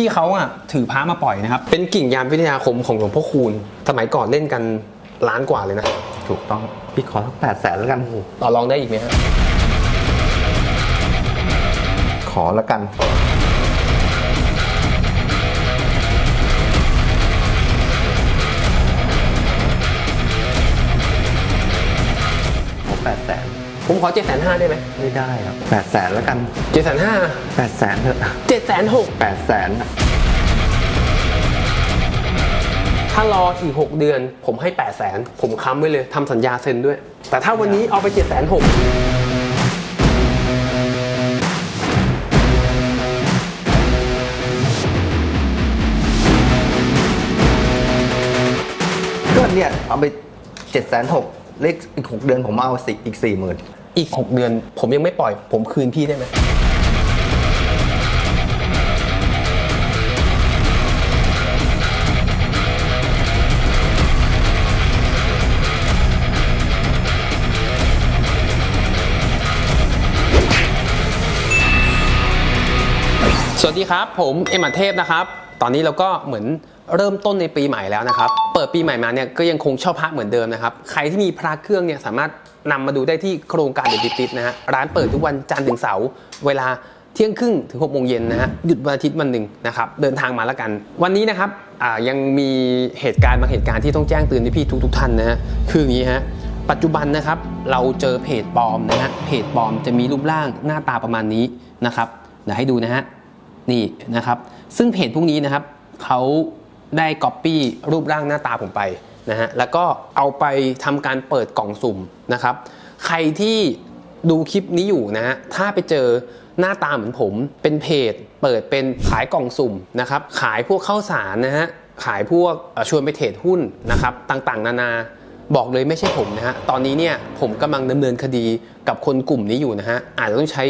พี่เขาอะถือพระมาปล่อยนะครับ เป็นกิ่งยามวิทยาคมของหลวงพ่อคูณ สมัยก่อนเล่นกันล้านกว่าเลยนะ ถูกต้องพี่ขอสักแปดแสนแล้วกันต่อรองได้อีกไหมฮะขอแล้วกัน ผมขอเจ็ดแสนห้าได้ไหมไม่ได้ครับแปดแสนแล้วกันเจ็ดแสนห้าแปดแสนเถอะเจ็ดแสนหกแปดแสนถ้ารออีก 6 เดือน ผมให้ 8 0 0แสนผมค้ำไว้เลยทำสัญญาเซ็นด้วย แต่ถ้าวันนี้เอาไป7 6 0 0 0ก็เนี่ย เอาไปเจ็ดแสนหกเลขอีกหกเดือนผมเอาสิอีกสี่หมื่น อีก 6 เดือน ผมยังไม่ปล่อย ผมคืนพี่ได้ไหมสวัสดีครับ ผมเอ็มอัดเทพนะครับ ตอนนี้เราก็เหมือนเริ่มต้นในปีใหม่แล้วนะครับ เปิดปีใหม่มาเนี่ยก็ยังคงเช่าพระเหมือนเดิมนะครับ ใครที่มีพระเครื่องเนี่ยสามารถนำมาดูได้ที่โครงการเดบิติสนะฮะ ร้านเปิดทุกวันจันทร์ถึงเสาร์เวลาเที่ยงครึ่งถึง6โมงเย็นนะฮะ หยุดวันอาทิตย์วันหนึ่งนะครับ เดินทางมาแล้วกัน วันนี้นะครับอ่ายังมีเหตุการณ์บางเหตุการณ์ที่ต้องแจ้งเตือนพี่ๆทุกท่านนะฮะ คืออย่างนี้ฮะ ปัจจุบันนะครับเราเจอเพจปลอมนะฮะ เพจปลอมจะมีรูปร่างหน้าตาประมาณนี้นะครับ เดี๋ยวให้ดูนะฮะ นี่นะครับ ซึ่งเพจพวกนี้นะครับเขาได้ก๊อปปี้รูปร่างหน้าตาผมไปนะฮะแล้วก็เอาไปทำการเปิดกล่องสุ่มนะครับ ใครที่ดูคลิปนี้อยู่นะฮะถ้าไปเจอหน้าตาเหมือนผมเป็นเพจ เปิดเป็นขายกล่องสุ่มนะครับขายพวกข้าวสารนะฮะขายพวกชวนไปเทรดหุ้นนะครับต่างๆ นานาบอกเลยไม่ใช่ผมนะฮะตอนนี้เนี่ยผมกำลังดำเนินคดีกับคนกลุ่มนี้อยู่นะฮะอาจจะต้องใช้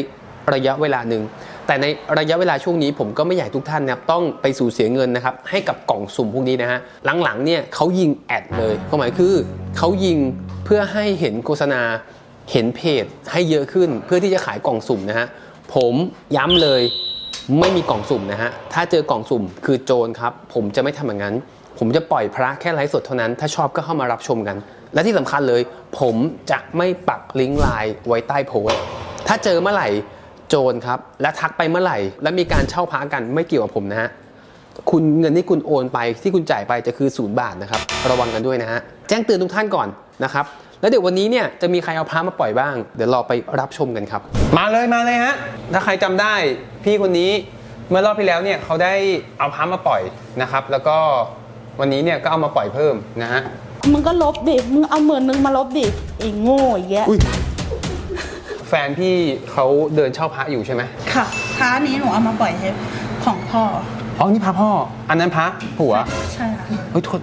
ระยะเวลาหนึ่ง แต่ในระยะเวลาช่วงนี้ผมก็ไม่อยากทุกท่านนะครับต้องไปสูญเสียเงินนะครับให้กับกล่องสุ่มพวกนี้นะฮะหลังๆเนี่ยเขายิงแอดเลยความหมายคือเขายิงเพื่อให้เห็นโฆษณาเห็นเพจให้เยอะขึ้นเพื่อที่จะขายกล่องสุ่มนะฮะผมย้ำเลยไม่มีกล่องสุ่มนะฮะถ้าเจอกล่องสุ่มคือโจรครับผมจะไม่ทำอย่างนั้น ผมจะปล่อยพระแค่ไลฟ์สดเท่านั้น ถ้าชอบก็เข้ามารับชมกัน และที่สำคัญเลย ผมจะไม่ปักลิงก์ไลน์ไว้ใต้โพสต์ถ้าเจอเมื่อไหร่ โจรครับ และทักไปเมื่อไหร่ และมีการเช่าพระกันไม่เกี่ยวกับผมนะฮะคุณเงินที่คุณโอนไปที่คุณจ่ายไปจะคือศูนย์บาทนะครับระวังกันด้วยนะฮะแจ้งเตือนทุกท่านก่อนนะครับแล้วเดี๋ยววันนี้เนี่ยจะมีใครเอาพระมาปล่อยบ้าง เดี๋ยวรอไปรับชมกันครับ มาเลยมาเลยฮะถ้าใครจำได้พี่คนนี้เมื่อรอบที่แล้วเนี่ยเขาได้เอาพระมาปล่อยนะครับ แล้วก็วันนี้เนี่ยก็เอามาปล่อยเพิ่มนะฮะมึงก็ลบดิมึงเอาหมื่นนึงมาลบดิไอ้โง่ไอ้แยะอุ๊ย แฟนพี่เขาเดินเช่าพระอยู่ใช่ไหมค่ะท้านี้หนูเอามาปล่อยให้ของพ่อ อ๋อ นี่พระพ่อ อันนั้นพระผัว ใช่ค่ะเฮ้ยโทษ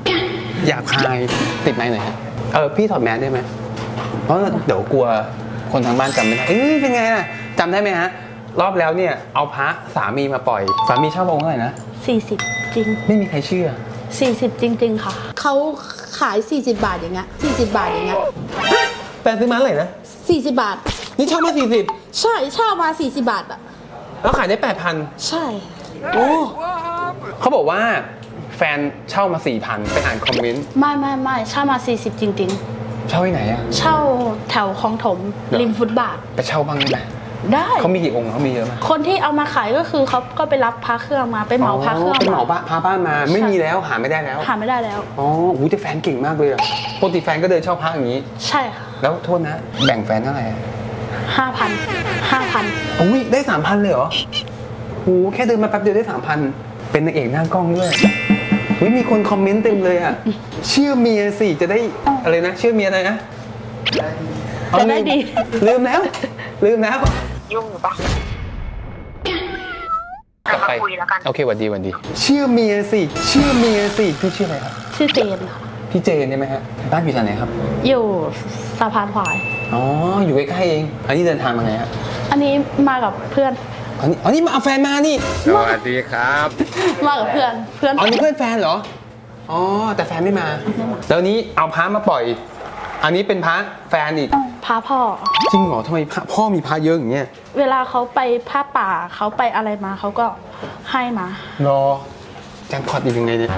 อยากคายติดไหมหน่อยฮะเออพี่ถอดแมสได้ไหม เพราะเดี๋ยวกลัวคนทางบ้านจำไม่ได้ เอ้ยเป็นไงน่ะจำได้ไหมฮะ รอบแล้วเนี่ยเอาพระสามีมาปล่อย สามีเช่าองค์เท่าไหร่นะ40 จริง ไม่มีใครเชื่อ 40 จริง ๆ ค่ะ เขาขาย 40 บาทอย่างเงี้ย40 บาทอย่างเงี้ยแปลซื้อมาเท่าไหร่นะ40 บาท นี่เช่ามาสี่สิบใช่เช่ามา 40 บาทอะ แล้วขายได้แปดพันใช่ โอ้เขาบอกว่าแฟนเช่ามาสี่พันไปอ่านคอมเมนต์ไม่ไม่ไม่เช่ามา 40 จริง เช่าที่ไหนอะๆ เช่าแถวคลองถมเหรอริมฟุตบาทไปเช่าบ้างได้ไหมได้ เขามีกี่องค์เขามีเยอะไหมคนที่เอามาขายก็คือเขาก็ไปรับพระเครื่องมาไปเหมาพระเครื่องเป็นเหมามาบ้านพาบ้านมาไม่มีแล้วหาไม่ได้แล้วหาไม่ได้แล้ว อ๋อโอ้โหแต่แฟนเก่งมากเลยอะปกติแฟนก็เดินเช่าพระอย่างนี้ ใช่ค่ะแล้วโทษนะ แบ่งแฟนเท่าไหร่อะ ห้าพันห้าพันโอ้ยได้สามพันเลยเหรอโอ้โหแค่เดินมาแป๊บเดียวได้สามพันเป็นนางเอกหน้ากล้องด้วยเฮ้ยมีคนคอมเมนต์เต็มเลยอะเชื่อเมียสิจะได้อะไรนะเชื่อเมียอะไรนะจะได้ดีลืมแล้ว ลืมแล้วยุ่งอยู่ปะกลับไปมาคุยแล้วกันโอเคหวัดดีหวัดดีเชื่อเมียสิเชื่อเมียสิพี่ชื่ออะไรครับ ชื่อเจนค่ะพี่เจนใช่ไหมฮะบ้านอยู่ที่ไหนครับ อยู่สะพานควาย อ๋อ อยู่ใกล้ๆเอง อันนี้เดินทางมาไงฮะอันนี้มากับเพื่อน อันนี้อันนี้มาเอาแฟนมานี่ สวัสดีครับ มากับเพื่อนเพื่อนอ๋อนี่เพื่อนแฟนเหรอ อ๋อ แต่แฟนไม่มา แล้วนี้เอาพระมาปล่อย อันนี้เป็นพระแฟนอีกพพาพ่อ จริงเหรอทำไมพระพ่อมีพระเยอะอย่างเงี้ยเวลาเขาไปผ้าป่าเขาไปอะไรมาเขาก็ให้มา รอแจ็คพอตอยู่ยังไงเนี่ย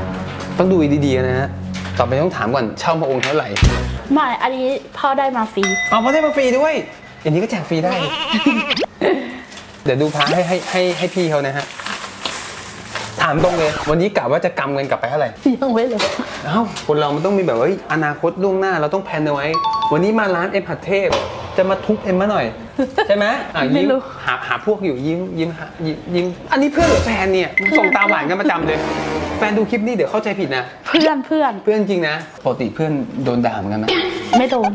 ต้องดูดีๆนะฮะ ต่อไปต้องถามก่อนเช่าพระองค์เท่าไหร่ ไม่ อันนี้พ่อได้มาฟรีเอาพระได้มาฟรีด้วย อย่างนี้ก็แจกฟรีได้ เดี๋ยวดูพระให้ให้ให้ให้พี่เขานะฮะ ถามตรงเลย วันนี้กะว่าจะกำเงินกลับไปเท่าไหร่ยังไม่เลยเอ้าคนเรามันต้องมีแบบว่าเฮ้ยอนาคตล่วงหน้าเราต้อง plan เอาไว้ วันนี้มาร้านเอ็มผัดเทพจะมาทุบเอ็มมาหน่อย ใช่ไหมอะไม่ยิ้มรู้หาหาพวกอยู่ยิ้มยิ้มหายิ้มยิ้มอันนี้เพื่อนหรือแฟนเนี่ยส่งตาหวานกันประจำเลย แฟนดูคลิปนี้เดี๋ยวเข้าใจผิดนะ เพื่อนเพื่อนเพื่อนจริงนะปกติเพื่อนโดนด่าเหมือนกันไหมไม่โดน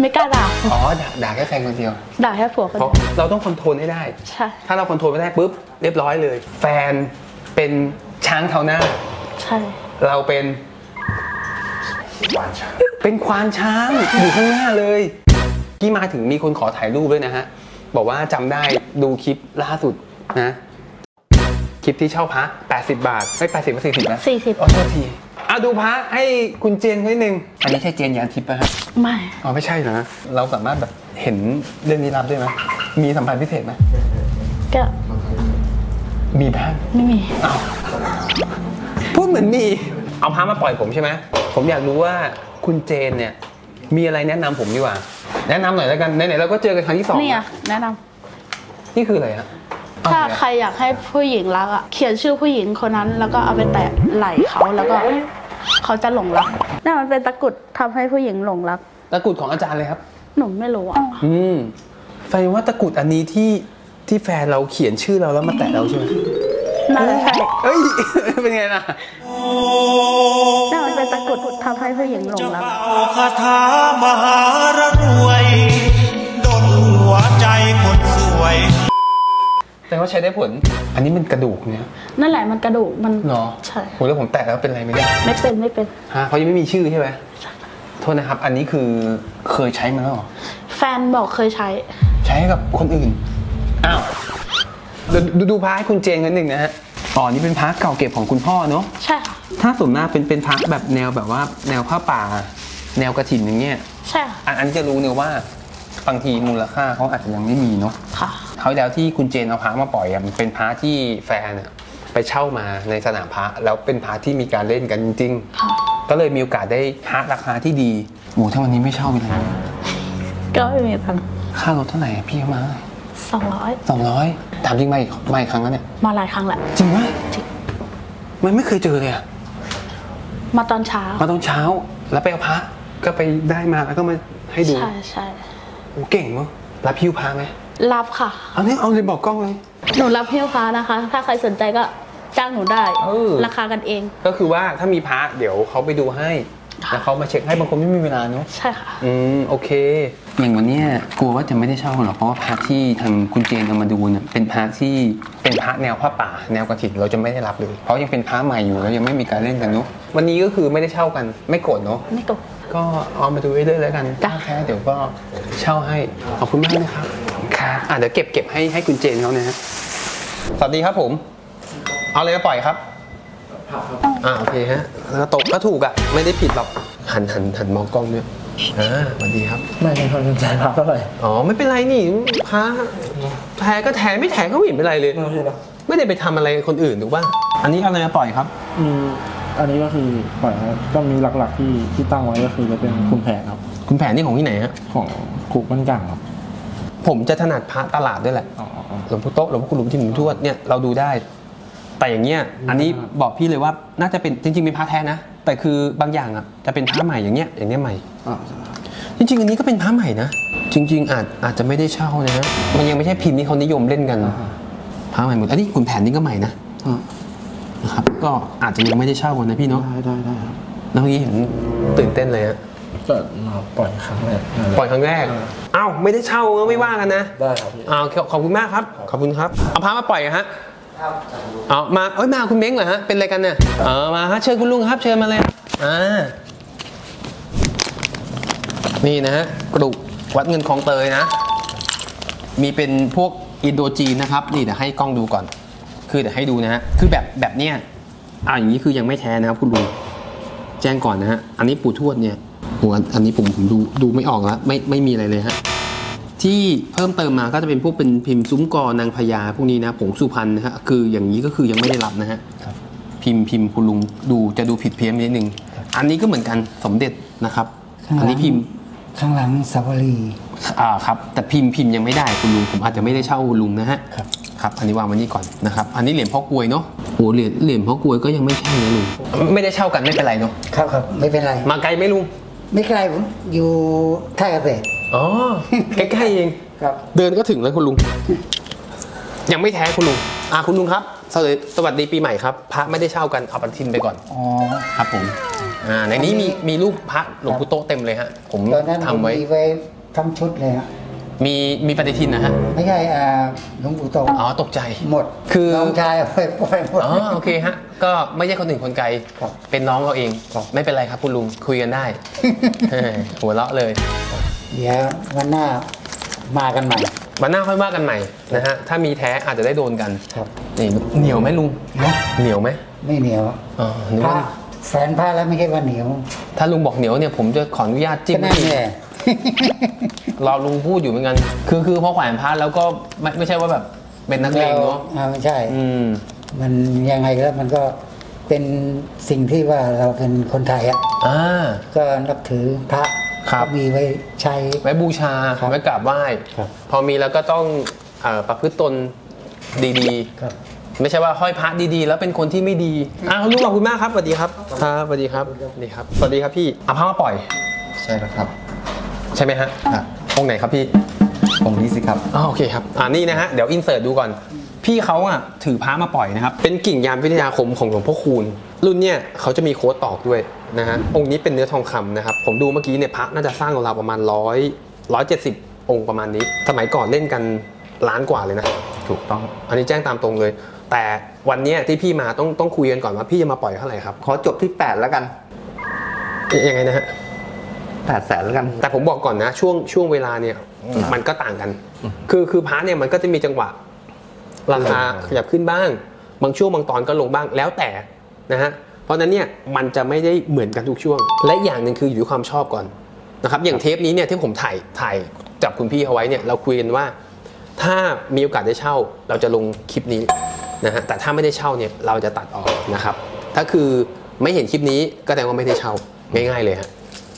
ไม่กล้าด่า อ๋อด่าด่าแค่แฟนคนเดียว ด่าแค่ผัวคนเพราะเดียวเราต้องคอนโทรลให้ได้ ใช่ถ้าเราคอนโทรลไม่ได้ปุ๊บเรียบร้อยเลย แฟนเป็นช้างเท้าหน้า ใช่ เราเป็นเป็นควานช้างอยู่ข้างหน้าเลยที่มาถึงมีคนขอถ่ายรูปด้วยนะฮะ บอกว่าจำได้ดูคลิปล่าสุดนะ คลิปที่เช่าพระ80 บาทไม่80ไม่40นะสี่สิบอ๋อโทษทีอะดูพระให้คุณเจนนิดนึง อันนี้ใช่เจนยานทิพย์ป่ะฮะไม่อ๋อไม่ใช่นะ เราสามารถแบบเห็นเรื่องลี้ลับด้วยไหมมีสัมพันธ์พิเศษไหมก็มีบ้างไม่มีอ้าวพูดเหมือนมีเอาพามาปล่อยผมใช่ไหมผมอยากรู้ว่าคุณเจนเนี่ย มีอะไรแนะนำผมดีกว่า แนะนำหน่อยแล้วกันไหนๆเราก็เจอกันครั้งที่สองนี่อะแนะนำนี่คืออะไรฮะ ถ้าอะไรอะใครอยากให้ผู้หญิงรักอะเขียนชื่อผู้หญิงคนนั้น แล้วก็เอาไปแตะไหล่เขาแล้วก็เขาจะหลงรักนั่นมันเป็นตะกรุดทำให้ผู้หญิงหลงรัก ตะกรุดของอาจารย์เลยครับ หนูไม่รู้อะอืมแฟนว่าตะกรุดอันนี้ที่ที่แฟนเราเขียนชื่อเราแล้วมาแตะเราใช่ไหมน่าจะใช่เอ้ย เป็นไงล่ะนั่นมันเป็นตะกรุดทำให้ผู้หญิงหลงรักเอาคาถามหารรวย แต่ว่าใช้ได้ผล อันนี้มันกระดูกเนี่ยนั่นแหละมันกระดูกมันเหรอใช่โหแล้วผมแตะแล้วเป็นอะไรไม่ได้ไม่เป็นไม่เป็นฮะเขายังไม่มีชื่อใช่ไหมโทษนะครับ อันนี้คือเคยใช้มาแล้วเหรอแฟนบอกเคยใช้ ใช้กับคนอื่นอ้าวดูดูดูพระให้คุณเจนกันหนึ่งนะฮะอ๋อนี่เป็นพระเก่าเก็บของคุณพ่อเนาะใช่ค่ะถ้าส่วนมากเป็นเป็นพระแบบแนวแบบว่า แนวผ้าป่า แนวกระถิ่นอย่างเงี้ยใช่ค่ะอันอันนี้จะรู้เนอะว่าบางทีมูลค่าเขาอาจจะยังไม่มีเนาะค่ะ เขาวที่แล้วที่คุณเจนเอาพระมาปล่อยอะมันเป็นพระที่แฟนอะไปเช่ามาในสนามพระแล้วเป็นพระที่มีการเล่นกันจริงค่ะๆก็เลยมีโอกาสได้พระราคาที่ดีโอ้ถ้าวันนี้ไม่เช่าเป็นไรนะก็ไม่มีตังค์ค่ารถเท่าไหร่อะพี่เอามาสองร้อยสองร้อยถามจริงไหมไม่ครั้งแล้วเนี่ยมาหลายครั้งแหละจริงไหมจริงมันไม่เคยเจอเลยอะมาตอนเช้า มาตอนเช้า แล้วไปเอาพระก็ไปได้มาแล้วก็มาให้ดู ใช่ใช่โอ้เก่งมั้งรับพิ้วพระไหม รับค่ะ เอาเนี่ยเอาเลยบอกกล้องเลย หนูรับเพี้ยวพานะคะ ถ้าใครสนใจก็จ้างหนูได้ เออ ราคากันเอง ก็คือว่าถ้ามีพระเดี๋ยวเขาไปดูให้ค่ะแล้วเขามาเช็คให้บางคนไม่มีเวลาเนาะใช่ค่ะ อืมโอเค อย่างวันเนี้ยกลัวว่าจะไม่ได้เช่าหรอกเพราะว่าพระที่ทางคุณเจนเอามาดูเนี่ยเป็นพระที่เป็นพระแนวผ้าป่า แนวกระถิ่นเราจะไม่ได้รับเลย เพราะยังเป็นพระใหม่อยู่แล้วยังไม่มีการเล่นกันเนาะวันนี้ก็คือไม่ได้เช่ากันไม่โกรธเนาะไม่ตก ก็เอามาดูเรื่อยๆแล้วกันจ้ะ ถ้าแค่เดี๋ยวก็เช่าให้ขอบคุณมากนะครับครับ อะเดี๋ยวเก็บเก็บให้ให้คุณเจนเขานะฮะสวัสดีครับผม เอาเลยมาปล่อยครับอ่าโอเคฮะแล้วก็ตกก็ถูกอะ ไม่ได้ผิดหรอกหันหันหันมองกล้องด้วยอ่าสวัสดีครับ ไม่เป็นคนสนใจพระเท่าไหร่อ๋อไม่เป็นไรนี่พระแทก็แทไม่แทก็ไม่เห็นเป็นไรเลย ไม่ได้ไปทำอะไรคนอื่นถูกป่ะอันนี้เอาอะไรมาปล่อยครับมีอันนี้ก็คือปล่อยครับก็มีหลักๆที่ที่ตั้งไว้ก็คือจะเป็นคุณแผนครับ คุณแผนนี่ของที่ไหนฮะของครูบ้านกลางครับ ผมจะถนัดพระตลาดด้วยแหละอ๋ออ๋อหลวงพ่อโต๊ะหลวงพ่อคุณหลวงพ่อที่หลวงพ่อทวดเนี่ยเราดูได้ แต่อย่างเงี้ยอันนี้บอกพี่เลยว่าน่าจะเป็นจริงๆเป็นพระแท้นะแต่คือบางอย่างอะจะเป็นพระใหม่อย่างเงี้ยอย่างเงี้ยใหม่อ่าจริงๆ อันนี้ก็เป็นพระใหม่นะจริง ๆ อาจอาจจะไม่ได้เช่านะฮะมันยังไม่ใช่พิมพ์ที่เขานิยมเล่นกันพระใหม่หมดอันนี้ขุนแผนนี่ก็ใหม่นะอ่านะครับ ก็อาจจะยังไม่ได้เช่ากันนะพี่เนาะได้ได้ได้ครับแล้วเมื่อกี้เห็นตื่นเต้นเลยฮะ ก็มาปล่อยครั้งแรกนั่นแหละปล่อยครั้งแรกอ้าวไม่ได้เช่าก็ไม่ว่ากันนะได้ครับพี่ อ้าวขอบคุณมากครับ ขอบคุณครับ เอาพระมาปล่อยอะฮะเอามาเอ้ยมาคุณเม้งเหรอฮะ เป็นอะไรกันเนี่ยเออมาฮะเชิญคุณลุงครับ เชิญมาเลยอ่า นี่นะฮะกระดูกวัดเงินคลองเตยนะ มีเป็นพวกอินโดจีนนะครับ นี่เดี๋ยวให้กล้องดูก่อน คือเดี๋ยวให้ดูนะฮะ คือแบบแบบเนี้ยอ่าอย่างนี้คือยังไม่แท้นะครับคุณลุง แจ้งก่อนนะฮะ อันนี้ปู่ทวดเนี่ย หัวอันนี้ผมผมดูดูไม่ออกแล้วไม่ไม่มีอะไรเลยฮะที่เพิ่มเติมมาก็จะเป็นพวกเป็นพิมพ์ซุ้มกอนางพญาพวกนี้นะผงสุพรรณนะฮะคืออย่างนี้ก็คือยังไม่ได้รับนะฮะครับพิมพ์พิมพ์คุณลุงดูจะดูผิดเพี้ยนนิดนึง อันนี้ก็เหมือนกันสมเด็จนะครับข้างหลังอันนี้พิมพ์ข้างหลังสาวรีอ่าครับแต่พิมพ์พิมพ์ยังไม่ได้คุณลุงผมอาจจะไม่ได้เช่าคุณลุงนะฮะครับครับอันนี้วางไว้นี่ก่อนนะครับอันนี้เหรียญพ่อกลวยเนาะโหเหรียญเหรียญพ่อกลวยก็ยังไม่ใช่นะลุงไม่ได้เช่ากันไม่เป็นไรเนาะครับครับไม่เป็นไรมาไกลไหมลุง ไม่ไกลผมอยู่ท่าเกษตรอ๋อใกล้ๆเองครับ เดินก็ถึงแล้วคุณลุง ยังไม่แท้คุณลุงอ่าคุณลุงครับ สวัสดีสวัสดีปีใหม่ครับ พระไม่ได้เช่ากันเอาปฏิทินไปก่อนอ๋อครับผมอ่าในนี้มีมีรูปพระหลวงปู่โตะเต็มเลยฮะผมตอนนั้นผทำมไว้มีไว้ทั้งชุดเลยฮะ มีมีปฏิทินนะฮะ ไม่ใช่อ่าหลวงปู่โตอ๋อตกใจ หมดคือน้องชายเอาไปปล่อยหมด อ๋อโอเคฮะ ก็ไม่ใช่คนอื่นคนไกล ครับเป็นน้องเราเอง ครับ ไม่เป็นไรครับคุณลุงคุยกันได้เออหัวเราะเลย เดี๋ยววันหน้ามากันใหม่ วันหน้าค่อยว่ากันใหม่นะฮะ ถ้ามีแท้อาจจะได้โดนกันครับ นี่เหนียวไหมลุงเหนียวไหมไม่เหนียวอ๋อนึกพระว่าแสนพระแล้วไม่ใช่ว่าเหนียวถ้าลุงบอกเหนียวเนี่ยผมจะขออนุญาตจิ้ก็มนั่นทีแหละ รอลุงพูดอยู่เหมือนกัน คือคือพอแขวนพระแล้วก็ไม่ไม่ใช่ว่าแบบเป็นนักเลงเนาะอ่าไม่ใช่ อืม มันยังไงก็มันก็เป็นสิ่งที่ว่าเราเป็นคนไทยอะอ่า ก็นับถือพระครับ มีไว้ใช้ ไว้บูชาครับไว้กราบไหว้ ครับ พอมีแล้วก็ต้องเอ่อประพฤติตนดีครับ ๆ ไม่ใช่ว่าห้อยพระดีๆ แล้วเป็นคนที่ไม่ดีอ่าลุงขอบคุณมากครับสวัสดีครับครับสวัสดีครับสวัสดีครับสวัสดีครับพี่เอาพระมาปล่อย ใช่แล้วครับ ใช่ไหมฮะครับองค์ไหนครับพี่องค์นี้สิครับ อ๋อโอเคครับอ่านี่นะฮะเดี๋ยวอินเสิร์ตดูก่อน พี่เขาอะถือพระมาปล่อยนะครับ เป็นกิ่งยามวิทยาคมของหลวงพ่อคูณ รุ่นเนี่ยเขาจะมีโค้ดตอกด้วยนะฮะองค์นี้เป็นเนื้อทองคำนะครับ ผมดูเมื่อกี้เนี่ยพระน่าจะสร้างราวๆประมาณร้อยร้อยเจ็ดสิบองค์ประมาณนี้ สมัยก่อนเล่นกันล้านกว่าเลยนะ ถูกต้องอันนี้แจ้งตามตรงเลย แต่วันเนี้ยที่พี่มาต้องต้องคุยกันก่อนว่าพี่จะมาปล่อยเท่าไหร่ครับขอจบที่ 8 แล้วกัน ยังไงนะฮะ 8แสนแล้วกัน แต่ผมบอกก่อนนะ ช่วงช่วงเวลาเนี่ย มันก็ต่างกัน คือคือพาร์ทเนี่ยมันก็จะมีจังหวะ ราคาขยับขึ้นบ้าง บางช่วงบางตอนก็ลงบ้างแล้วแต่นะฮะเพราะฉะนั้นเนี่ยมันจะไม่ได้เหมือนกันทุกช่วง และอีกอย่างหนึ่งคืออยู่ที่ความชอบก่อนนะครับอย่างเทปนี้เนี่ยที่ผมถ่ายถ่ายจับคุณพี่เอาไว้เนี่ยเราคุยกันว่า ถ้ามีโอกาสได้เช่า เราจะลงคลิปนี้นะฮะแต่ถ้าไม่ได้เช่าเนี่ยเราจะตัดออกนะครับถ้าคือไม่เห็นคลิปนี้ก็แสดงว่าไม่ได้เช่าง่าย ๆเลยฮะ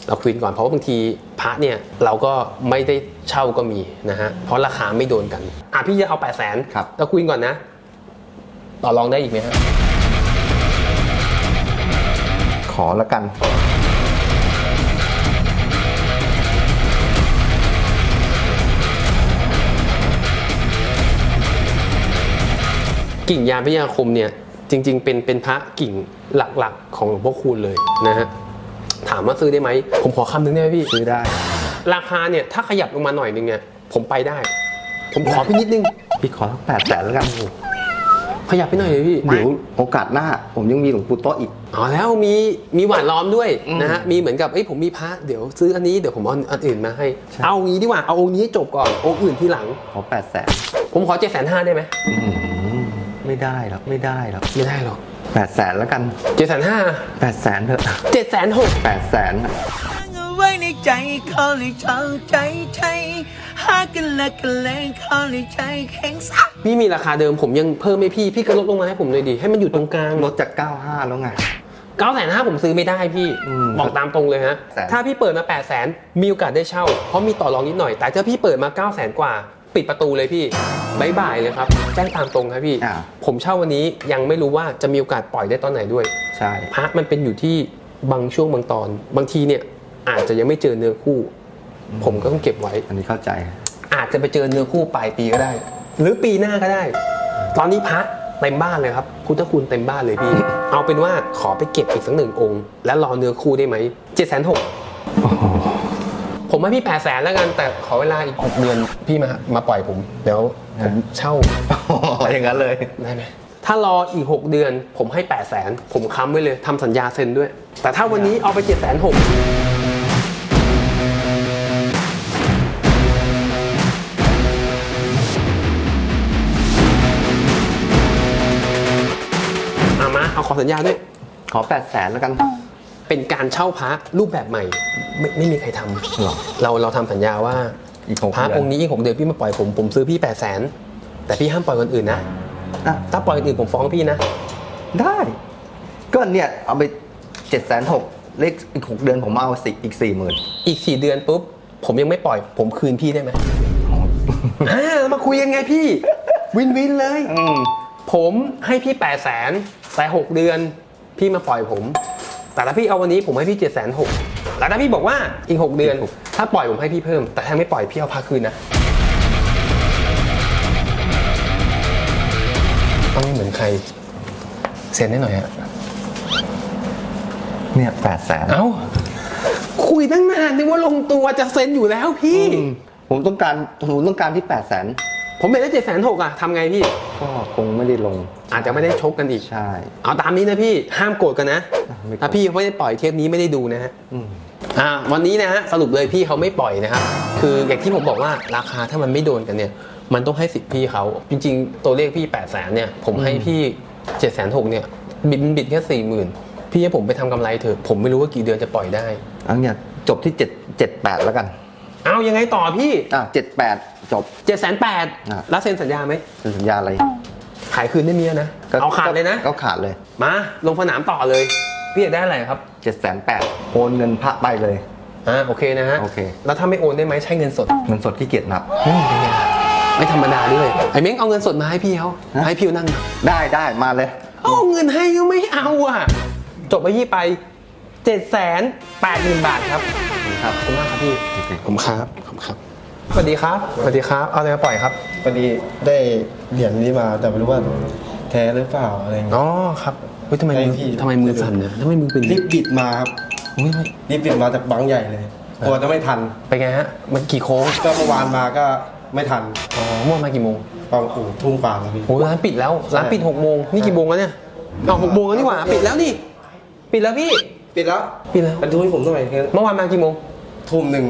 เราคุยกันก่อนเพราะว่าบางทีพระเนี่ยเราก็ไม่ได้เช่าก็มีนะฮะเพราะราคาไม่โดนกันอะพี่จะเอา8 0 0 0 0นครับเราคุยกันก่อนนะ ต่อรองได้อีกไหมฮะขอแล้วกันกิ่งยามพิทยาคมเนี่ยจริง ๆ เป็นเป็นพระกิ่งหลักๆ ของหลวงพ่อคูณเลยนะฮะ ถามว่าซื้อได้ไหม ผมขอคำนึงได้ไหมพี่ ซื้อได้ ราคาเนี่ยถ้าขยับลงมาหน่อยนึงเนี่ยผมไปได้ ผมขอพี่นิดนึง พี่ขอแปดแสนแล้วกันขยับไปหน่อยเลยพี่ เดี๋ยวโอกาสหน้า ผมยังมีหลวงปู่โตะอีกอ๋อแล้วมีมีหวานล้อมด้วยอืมนะฮะมีเหมือนกับเอ้ยผมมีพระเดี๋ยวซื้ออันนี้เดี๋ยวผมเอาอันอื่นมาให้ใช่เอางี้ดีกว่าเอาองค์นี้ให้จบก่อนองค์อื่นที่หลังขอแปดแสนผมขอเจ็ดแสนห้าได้ไหมไม่ได้หรอกไม่ได้หรอกไม่ได้หรอก แปดแสนแล้วกันเจ็ดแสนห้าแปดแสนเถอะเจ็ดแสนหกแปดแสนเอาไว้ในใจเขาเลยทางใจไทยหากันและกันแรงเขาเลยใจแข็งสักพี่มีราคาเดิมผมยังเพิ่มให้พี่ พี่ก็ลดลงมาให้ผมเลยดิให้มันอยู่ตรงกลางลดจาก 95 แล้วไงเก้าแสนห้าผมซื้อไม่ได้พี่อืมบอกตามตรงเลยฮะแสนถ้าพี่เปิดมา8ปดแสนมีโอกาสได้เช่า เพราะมีต่อรองนิดหน่อย แต่ถ้าพี่เปิดมา9ก้าแสนกว่า ปิดประตูเลยพี่บายบายเลยครับแจ้งตามตรงครับพี่ อ่า ผมเช่าวันนี้ยังไม่รู้ว่าจะมีโอกาสปล่อยได้ตอนไหนด้วย ใช่ พระมันเป็นอยู่ที่บางช่วงบางตอน บางทีเนี่ยอาจจะยังไม่เจอเนื้อคู่ ผมก็ต้องเก็บไว้ อันนี้เข้าใจ อาจจะไปเจอเนื้อคู่ปลายปีก็ได้ หรือปีหน้าก็ได้ ตอนนี้พระเต็มบ้านเลยครับพุทธคุณเต็มบ้านเลยพี่ เอาเป็นว่าขอไปเก็บอีกสักหนึ่งองค์ แล้วรอเนื้อคู่ได้ไหมเจ็ดแสนหก ผมให้พี่แปดแสนแล้วกัน แต่ขอเวลาอีกหกเดือนพี่มามาปล่อยผม เดี๋ยวผมเช่าอย่างนั้นเลยได้ไหมถ้ารออีก 6 เดือน ผมให้ 8 0 0แสนผมค้ำไว้เลยทำสัญญาเซ็นด้วย แต่ถ้าวันนี้เอาไป7 6 0 0 0เอามาเอาขอสัญญาด้วย ขอ 8 0 0 0 0แล้วกัน เป็นการเช่าพระรูปแบบใหม่ ไม่ไม่มีใครทำหรอ เราเราทำสัญญาว่าอีกหกพระเดือองนค์นี้อีกหกเดือนพี่มาปล่อยผมผมซื้อพี่แปดแสนแต่พี่ห้ามปล่อยคนอื่นนะอะถ้าปล่อยคนอื่นผมฟ้องพี่นะ ได้ ก็เนี่ย เอาไปเจ็ดแสนหกเลขอีกหกเดือนผมเอาสิอีกสี่หมื่นอีกสี่เดือนปุ๊บผมยังไม่ปล่อย ผมคืนพี่ได้ไหมอ่ามาคุยกันไงพี่ วินวินเลยผมให้พี่แปดแสนแต่หกเดือน พี่มาปล่อยผม แต่ถ้าพี่เอาวันนี้ผมให้พี่เจ็ดแสนหกแล้วถ้าพี่บอกว่าอีกหกเดือน ถ้าปล่อยผมให้พี่เพิ่ม แต่ถ้าไม่ปล่อยพี่เอาพาคืนนะต้องไม่เหมือนใคร เซ็นได้หน่อยฮะเนี่ยแปดแสนเอ้า คุยตั้งนานนึกว่าลงตัวจะเซ็นอยู่แล้วพี่ ผมต้องการผมต้องการที่แปดแสน ผมเป็นได้เจ็ดแสนหกอะทำไงพี่ ก็คงไม่ได้ลง อาจจะไม่ได้ชกกันอีก ใช่ เอาตามนี้นะพี่ห้ามโกรธกันนะ ไม่โกรธ ถ้าพี่ไม่ได้ปล่อยเทปนี้ไม่ได้ดูนะฮะ อืม อ่าวันนี้นะฮะสรุปเลยพี่เขาไม่ปล่อยนะครับคืออย่างที่ผมบอกว่าราคาถ้ามันไม่โดนกันเนี่ย มันต้องให้สิทธิ์พี่เขาจริง ๆ ตัวเลขพี่8ปดแสนเนี่ยผมให้พี่7จ็ดแสนหกเนี่ยบิดบิดแค่สี่หมื่นพี่ให้ผมไปทำกำไรเถอะผมไม่รู้ว่ากี่เดือนจะปล่อยได้ อันเนี่ยจบที่เจ็ดเจ็ดแปดแล้วกัน เอายังไงต่อพี่ อะเจ็ดแปด จบ7จ็ดแสนแปดอะแล้วเซ็นสัญญาไหมเป็นสัญญาอะไร ขายคืนได้มีแล้วนะก็เอาขาดเลยนะ ก็ขาดเลย มา ลงสนามต่อเลย พี่อยากได้อะไรครับเจ็ดแสนแปดโอนเงินพระไปเลยอ่าโอเคนะฮะ โอเค แล้วถ้าไม่โอนได้ไหมใช้เงินสด เงินสดที่เกียรตินับนี่เป็นไงล่ะไม่ธรรมดาด้วย ไอ้เม้งเอาเงินสดมาให้พี่เขาฮะให้พี่นั่ง ได้ได้มาเลย เอาเงินให้ก็ไม่เอาอะ จบไปยี่ไปเจ็ดแสนแปดหมื่นบาทครับ ครับ ขอบคุณมากครับพี่โอเคผมครับผมครับ สวัสดีครับ สวัสดีครับ เอาอะไรมาปล่อยครับพอดีได้เหรียญนี้มาแต่ไม่รู้ว่าแท้หรือเปล่าอะไรเงี้ย อ๋อครับเฮ้ยทำไมมือให้พี่ ทำไมมือสั่นเนี่ยทำไมมือเป็นรีบบิดมาครับอุ้ยไม่รีบบิดมาจากบางใหญ่เลยกลัวจะไม่ทันไปนไงฮะ มันกี่โค้งก็เมื่อวานมาก็ไม่ทันอ๋อเมื่อวานมากี่โมงตอนอู่ทุ่งกว่าแล้วพี่ โอ้ร้านปิดแล้ว ร้านปิดหกโมงนี่กี่โมงแล้วเนี่ยอ๋อหกโมงแล้วนี่หว่า ปิดแล้วนี่ ปิดแล้วพี่ ปิดแล้วปิดแล้ว ไปดูให้ผมหน่อยคือเมื่อวานมากี่โมง ทุ่มหนึ่ง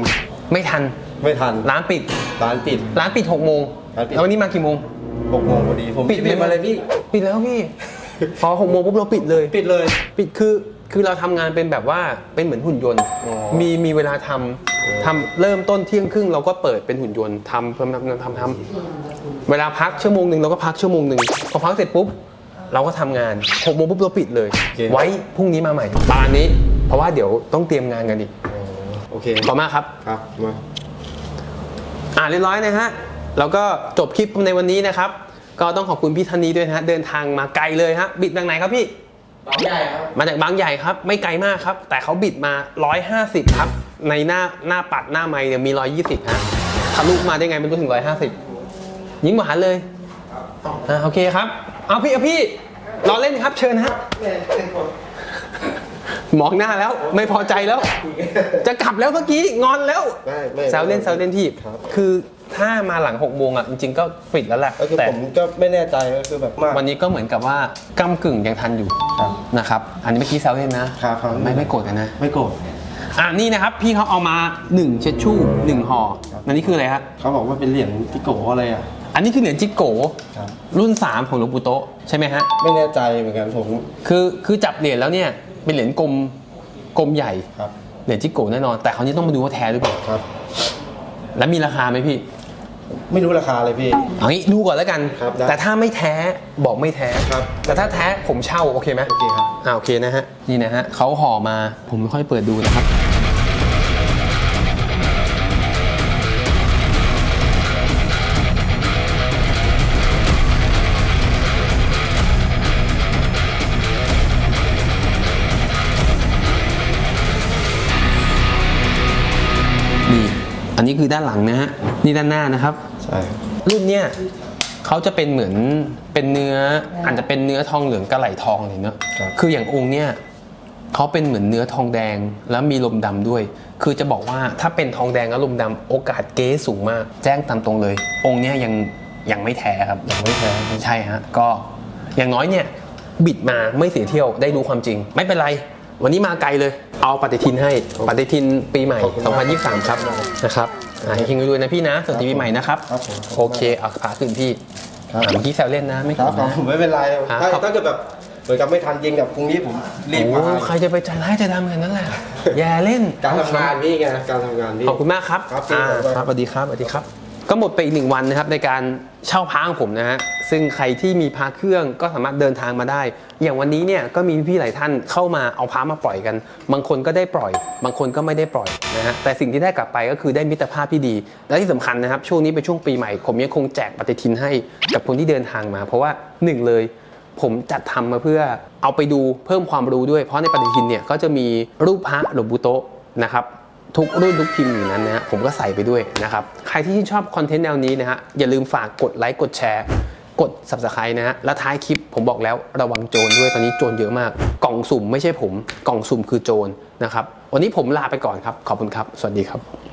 ไม่ทัน ไม่ทันร้านปิด ร้านปิด ร้านปิดหกโมงร้านปิด แล้ววันนี้มากี่โมง หกโมงพอดีผมปิดรีบมาเลยพี่ ปิดแล้วพี่ พอหกโมงปุ๊บเราปิดเลย ปิดเลย ปิดคือคือเราทำงานเป็นแบบว่าเป็นเหมือนหุ่นยนต์ อ๋อมีมีเวลาทำทำเริ่มต้นเที่ยงครึ่งเราก็เปิดเป็นหุ่นยนต์ทำทำทำทำทำเวลาพักชั่วโมงหนึ่งเราก็พักชั่วโมงหนึ่งพอพักเสร็จปุ๊บเราก็ทำงานหกโมงปุ๊บเราปิดเลยไว้พรุ่งนี้มาใหม่ประมาณนี้ เพราะว่าเดี๋ยวต้องเตรียมงานกันอีกโอเคขอบคุณมากครับ ครับมา อ่าเรียบร้อยนะฮะเราก็จบคลิปในวันนี้นะครับ ก็ต้องขอบคุณพี่ท่านนี้ด้วยนะฮะเดินทางมาไกลเลยฮะบิดทางไหนครับพี่บางใหญ่ครับมาจากบางใหญ่ครับไม่ไกลมากครับ แต่เขาบิดมา 150 ครับ ในหน้าหน้าปัดหน้าไม้เนี่ยมี 120ฮะทะลุมาได้ไงไม่รู้ถึง 150 ยิ้มหวานเลยอ่าโอเคครับเอาพี่เอาพี่รอเล่นครับเชิญฮะ มองหน้าแล้วไม่พอใจแล้ว จะกลับแล้วเมื่อกี้งอนแล้วไม่ไม่แซวเล่นแซวเล่นที่ครับคือถ้ามาหลัง6โมงอะจริงๆก็ปิดแล้วแหละก็คือแต่ผมก็ไม่แน่ใจก็คือแบบมากวันนี้ก็เหมือนกับว่าก้ากึ่งยังทันอยู่ครับนะครับ อันนี้เมื่อกี้แซวเล่นนะครับครับไม่ไม่โกรธกันนะ ไม่โกรธอ่านี่นะครับ พี่เขาเอามา1เช็ดชู่1ห่ออันนี้คืออะไรครับเขาบอกว่าเป็นเหรียญที่โกอะไรอะอันนี้คือเหรียญจิกโกครับรุ่น 3 ของหลวงปู่โตะใช่ไหมฮะไม่แน่ใจเหมือนกันผมคือคือจับเหรียญแล้วเนี่ย เป็นเหรียญกลมกลมใหญ่ครับเหรียญจิกโกแน่นอน แต่คราวนี้ต้องมาดูว่าแท้หรือเปล่าครับ แล้วมีราคาไหมพี่ ไม่รู้ราคาเลยพี่ เอางี้ดูก่อนแล้วกัน ครับได้ แต่ถ้าไม่แท้บอกไม่แท้ ครับ แต่ถ้าแท้ผมเช่าโอเคไหมโอเคครับ อ่าโอเคนะฮะ นี่นะฮะเขาห่อมาผมไม่ค่อยเปิดดูนะครับ นนี้คือด้านหลังนะฮะนี่ด้านหน้านะครับ ใช่ครับรุ่นเนี้ยเขาจะเป็นเหมือนเป็นเนื้ออาจจะเป็นเนื้อทองเหลืองกระไหลทองเลยเนอะครับคืออย่างองค์เนี้ยเขาเป็นเหมือนเนื้อทองแดงแล้วมีลมดำด้วย คือจะบอกว่าถ้าเป็นทองแดงแล้วลมดำโอกาสเก๊สูงมาก แจ้งตามตรงเลย องค์เนี้ยยังยังไม่แท้ครับยังไม่แท้ใช่ฮะก็อย่างน้อยเนี่ยบิดมาไม่เสียเที่ยวได้รู้ความจริง ไม่เป็นไร วันนี้มาไกลเลย เอาปฏิทินให้ปฏิทินปีใหม่ขอบคุณมาก2023 ครับนะครับอ่าเฮงๆรวยๆนะพี่นะสวัสดีปีใหม่นะครับครับผมโอเคเอาขาขึ้นพี่ครับอ่าเมื่อกี้แซวเล่นนะไม่ครับโกรธนะผมไม่เป็นไรครับถ้าถ้าเกิดแบบเหมือนกับไม่ทันยิงกับพรุ่งนี้ผมรีบโอ้มาใครจะไปใจร้ายใจดำกันนั่นแหละอย่าเล่นการทำงานพี่ไงการทำงานพี่ขอบคุณมากครับครับพี่อ่าขอบคุณครับสวัสดีครับสวัสดีครับ ก็หมดไปอีกหนึ่งวันนะครับในการเช่าพระของผมนะฮะซึ่งใครที่มีพระเครื่องก็สามารถเดินทางมาได้ อย่างวันนี้เนี่ยก็มีพี่ๆหลายท่านเข้ามาเอาพระมาปล่อยกัน บางคนก็ได้ปล่อย บางคนก็ไม่ได้ปล่อยนะฮะแต่สิ่งที่ได้กลับไปก็คือได้มิตรภาพที่ดี และที่สำคัญนะครับ ช่วงนี้เป็นช่วงปีใหม่ ผมยังคงแจกปฏิทินให้กับคนที่เดินทางมา เพราะว่าหนึ่งเลยผมจัดทำมาเพื่อเอาไปดูเพิ่มความรู้ด้วย เพราะในปฏิทินเนี่ยก็จะมีรูปพระหลวงปู่โตนะครับ ทุกรุ่นทุกพิมพ์อยู่นั้นนะฮะผมก็ใส่ไปด้วยนะครับ ใครที่ชื่นชอบคอนเทนต์แนวนี้นะฮะอย่าลืมฝากกดไลค์กดแชร์ กด subscribe นะฮะและท้ายคลิปผมบอกแล้วระวังโจรด้วยตอนนี้โจรเยอะมาก กล่องสุ่มไม่ใช่ผม กล่องสุ่มคือโจรนะครับ วันนี้ผมลาไปก่อนครับ ขอบคุณครับ สวัสดีครับ